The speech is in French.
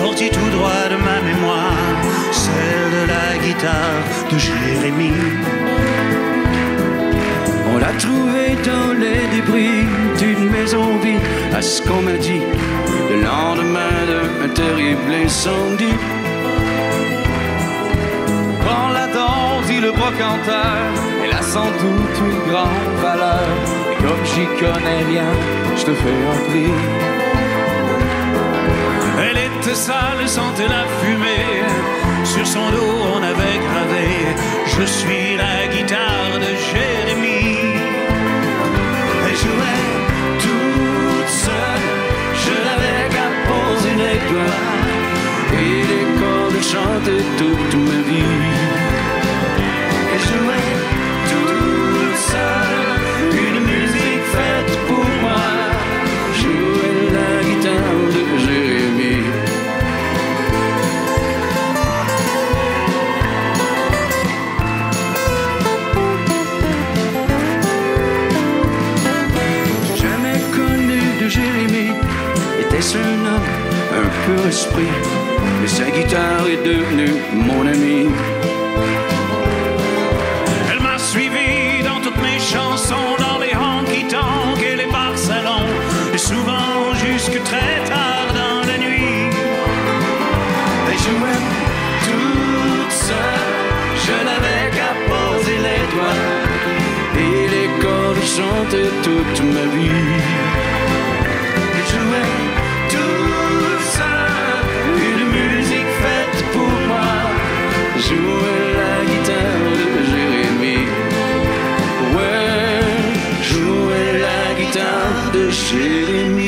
sortie tout droit de ma mémoire, celle de la guitare de Jérémy. On l'a trouvée dans les débris d'une maison vide, à ce qu'on m'a dit, le lendemain d'un terrible incendie. Quand la danse dit le brocanteur, elle a sans doute une grande valeur. Et comme j'y connais rien, je te fais un prix. Était sale, sentait la fumée. Sur son dos, on avait gravé Je suis la guitare de Jérémie. Elle jouait toute seule, je n'avais qu'à poser les doigts. Et les cordes chantaient toute ma vie. Un peu esprit? Mais sa guitare est devenue mon ami. Elle m'a suivi dans toutes mes chansons, dans les honky-tonks et les bars salons, et souvent jusque très tard dans la nuit. Elle jouait toute seule, je n'avais qu'à poser les doigts, et les cordes chantaient toute ma vie. Jouait city